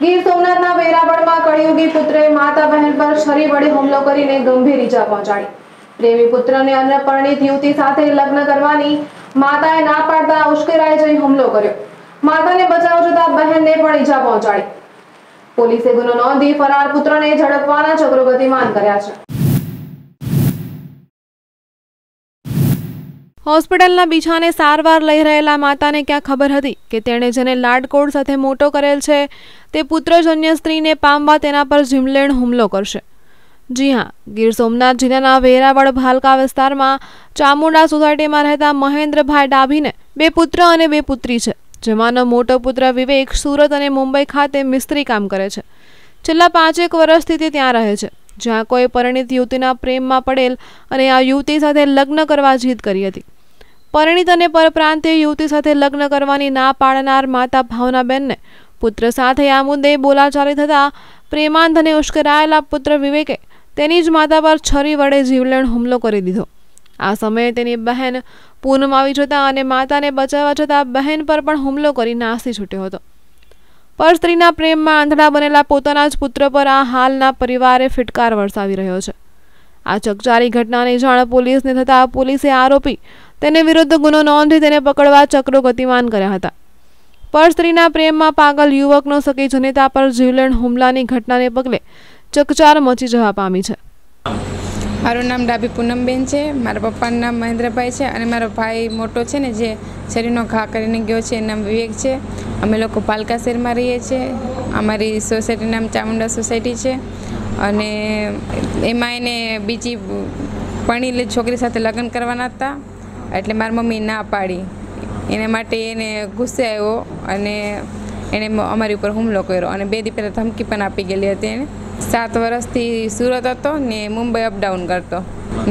ગીર સોમનાથના વેરાવળમાં કળિયુગી પુત્રે માતા બહેન પર છરી વડે હુમલો કરીને ગંભીર ઈજા પહોંચાડી. પ્રેમી પુત્રને અન્નપર્ણિત યુવતી સાથે લગ્ન કરવાની માતાએ ના પાડતા ઉશ્કેરાઈ જઈ હુમલો કર્યો. માતાને બચાવ જતા બહેનને પણ ઈજા પહોંચાડી. પોલીસે ગુનો નોંધી ફરાર પુત્રને ઝડપવાના ચક્રો ગતિમાન કર્યા છે. હોસ્પિટલના બીછાને સારવાર લઈ રહેલા માતાને ક્યાં ખબર હતી કે તેણે જેને લાડકોડ સાથે મોટો કરેલ છે, તે પુત્રજન્ય સ્ત્રીને પામવા તેના પર જીમલેણ હુમલો કરશે. જી હા, ગીર સોમનાથ જિલ્લાના વેરાવળ ભાલકા વિસ્તારમાં ચામુંડા સોસાયટીમાં રહેતા મહેન્દ્રભાઈ ડાભીને બે પુત્ર અને બે પુત્રી છે. જેમાંનો મોટો પુત્ર વિવેક સુરત અને મુંબઈ ખાતે મિસ્ત્રી કામ કરે છે. છેલ્લા પાંચેક વર્ષથી તે ત્યાં રહે છે. જ્યાં કોઈ પરિણીત યુવતીના પ્રેમમાં પડેલ અને આ યુવતી સાથે લગ્ન કરવા જીદ કરી હતી. પરિણીત અને પરપ્રાંતીય યુવતી સાથે લગ્ન કરવાની ના પાડનાર માતા ભાવનાબેનને પુત્ર સાથે આ મુદ્દે બોલાચાલી થતાં પ્રેમાંધ અને ઉશ્કેરાયેલા પુત્ર વિવેકે તેની જ માતા પર છરી વડે જીવલેણ હુમલો કરી દીધો. આ સમયે તેની બહેન પૂનમ આવી જતા અને માતાને બચાવવા જતાં બહેન પર પણ હુમલો કરી નાસી છૂટ્યો હતો. પર સ્ત્રીના પ્રેમમાં આંધળા બનેલા પોતાના જ પુત્ર પર આ હાલના પરિવારે ફિટકાર વરસાવી રહ્યો છે. આ ચકચારી ઘટનાની જાણ પોલીસને થતાં પોલીસે આરોપી તેને વિરુદ્ધ ગુનો નોંધી તેને પકડવા ચક્રો ગતિમાન કર્યા હતા. પર સ્ત્રીના પ્રેમમાં પાગલ યુવકનો સખી જનેતા પર જીવલેણ હુમલાની ઘટનાને પગલે ચકચાર મચી જવા પામી છે. મારું નામ ડાબી પૂનમબેન છે, મારા પપ્પાનું નામ મહેન્દ્રભાઈ છે અને મારો ભાઈ મોટો છે ને જે શરીરનો ઘા કરીને ગયો છે, એનું નામ વિવેક છે. અમે લોકો પાલકા શહેરમાં રહીએ છીએ, અમારી સોસાયટીનું નામ ચામુંડા સોસાયટી છે અને એમાં એને બીજી પરણીલી છોકરી સાથે લગ્ન કરવાના હતા. એટલે મારી મમ્મી ના પાડી. એના માટે એને ગુસ્સે આવ્યો અને એણે અમારી ઉપર હુમલો કર્યો. અને બે દી પહેલાં ધમકી પણ આપી ગયેલી હતી એને. સાત વર્ષથી સુરત હતો ને મુંબઈ અપડાઉન કરતો.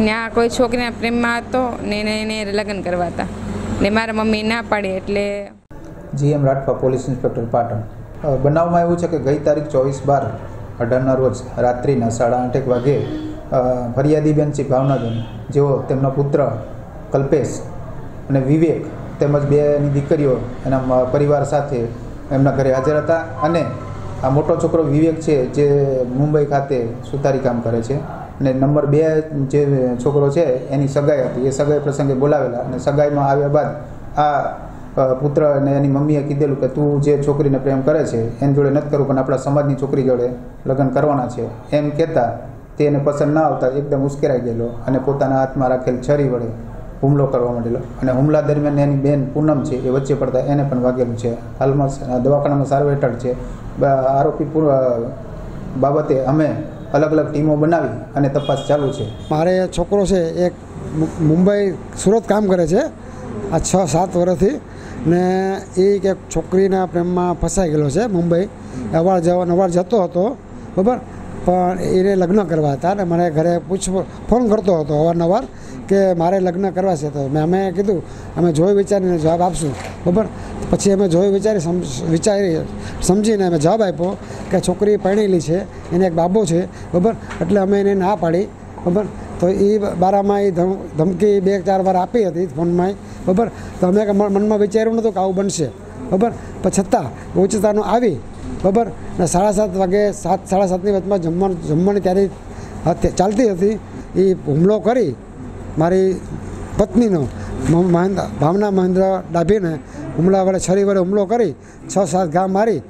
ને આ કોઈ છોકરીના પ્રેમમાં હતો ને એને એને લગ્ન કરવા હતા. ને મારા મમ્મી ના પાડી એટલે GM Rathwa police inspector Patan. બનાવમાં એવું છે કે ગઈ તારીખ ચોવીસ બાર અઢારના રોજ રાત્રિના સાડા આઠેક વાગે ફરિયાદીબેન છે ભાવનાબેન, જેઓ તેમનો પુત્ર કલ્પેશ અને વિવેક તેમજ બેની દીકરીઓ એના પરિવાર સાથે એમના ઘરે હાજર હતા અને આ મોટો છોકરો વિવેક છે જે મુંબઈ ખાતે સુતારી કામ કરે છે. અને નંબર બે જે છોકરો છે એની સગાઈ હતી. એ સગાઈ પ્રસંગે બોલાવેલા અને સગાઈમાં આવ્યા બાદ આ પુત્ર અને એની મમ્મીએ કીધેલું કે તું જે છોકરીને પ્રેમ કરે છે એની જોડે નથી કરવું પણ આપણા સમાજની છોકરી જોડે લગ્ન કરવાના છે. એમ કહેતા તે એને પસંદ ના આવતા એકદમ ઉશ્કેરાઈ ગયેલો અને પોતાના હાથમાં રાખેલ છરી વડે હુમલો કરવા માંડેલો. અને હુમલા દરમિયાન એની બેન પૂનમ છે, એ વચ્ચે પડતા એને પણ વાગેલું છે. હાલમાં દવાખાનામાં સારવાર હેઠળ છે. આરોપી બાબતે અમે અલગ અલગ ટીમો બનાવી અને તપાસ ચાલુ છે. મારે છોકરો છે, એક મુંબઈ સુરત કામ કરે છે. આ છ, સાત વર્ષથી. ને એ કે છોકરીના પ્રેમમાં ફસાઈ ગયેલો છે મુંબઈ. અવાર જવા અવાર જતો હતો, બરાબર? પણ એને લગ્ન કરવા હતા અને મને ઘરે પૂછ ફોન કરતો હતો અવારનવાર. કે મારે લગ્ન કરવા છે તો મેં અમે કીધું, અમે જોઈ વિચારીને જવાબ આપશું. બરાબર? પછી અમે જોઈ વિચારી વિચારી સમજીને અમે જવાબ આપ્યો કે છોકરી પરણેલી છે, એને એક બાબો છે, બરાબર? એટલે અમે એને ના પાડી, બરાબર? તો એ બારામાં એ ધમ- ધમકી બે ચાર વાર આપી હતી ફોનમાં, બરાબર? તો અમે મનમાં વિચાર્યું નહોતું કે આવું બનશે, બરાબર? પણ છતાં ઉચ્ચતાનો આવી, બરાબર? ને સાડા સાત વાગે સાત સાડા સાતની વચમાં જમવાનું જમવાની તૈયારી ચાલતી હતી. એ હુમલો કરી મારી પત્નીનો ભાવના મહેન્દ્ર ડાભીને હુમલા વડે છરી વડે હુમલો કરી છ સાત ઘા મારી.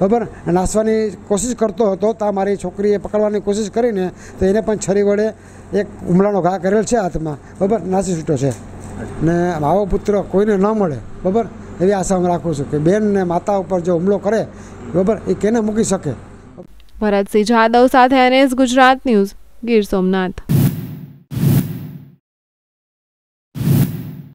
બરાબર? નાસવાની કોશિશ કરતો હતો ત્યાં મારી છોકરીએ પકડવાની કોશિશ કરીને તો એને પણ છરી વડે એક હુમલાનો ઘા કરેલ છે હાથમાં. બરાબર? નાસી છૂટ્યો છે. ને આવો પુત્ર કોઈને ન મળે. બરાબર? એવી આશા હું રાખું છું કે બેનને માતા ઉપર જો હુમલો કરે, બરાબર, એ કેને મૂકી શકે? ભરતસિંહ જાદવ સાથે એનએસ ગુજરાત ન્યૂઝ ગીર સોમનાથ.